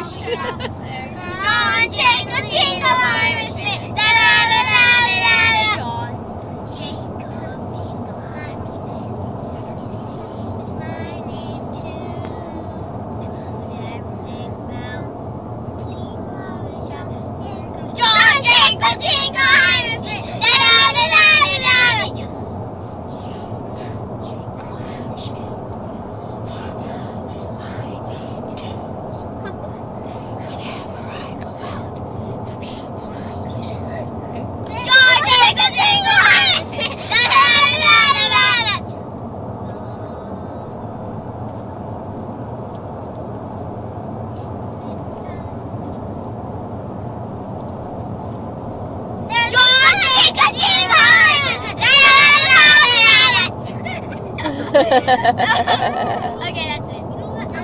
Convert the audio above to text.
gosh. John, okay, that's it.